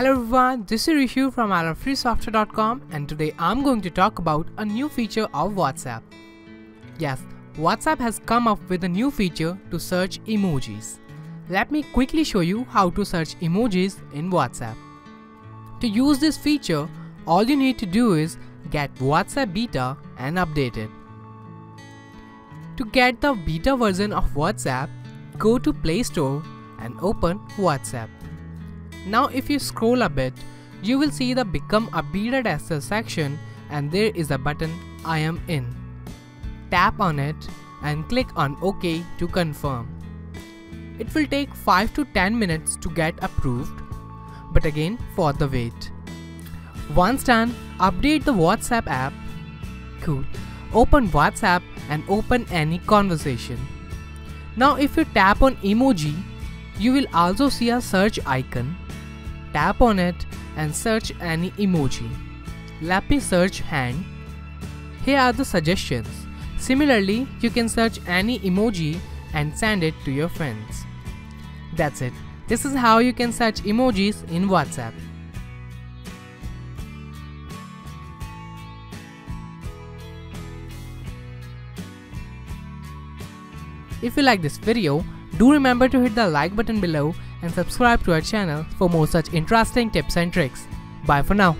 Hello everyone, this is Rishu from ilovefreesoftware.com and today I'm going to talk about a new feature of WhatsApp. Yes, WhatsApp has come up with a new feature to search emojis. Let me quickly show you how to search emojis in WhatsApp. To use this feature, all you need to do is get WhatsApp beta and update it. To get the beta version of WhatsApp, go to Play Store and open WhatsApp. Now if you scroll a bit, you will see the become a beta tester section and there is a button I am in. Tap on it and click on OK to confirm. It will take 5 to 10 minutes to get approved, but again for the wait. Once done, update the WhatsApp app. Cool. Open WhatsApp and open any conversation. Now if you tap on emoji, you will also see a search icon. Tap on it and search any emoji. Me search hand. Here are the suggestions. Similarly, you can search any emoji and send it to your friends. That's it. This is how you can search emojis in WhatsApp. If you like this video, do remember to hit the like button below and subscribe to our channel for more such interesting tips and tricks. Bye for now.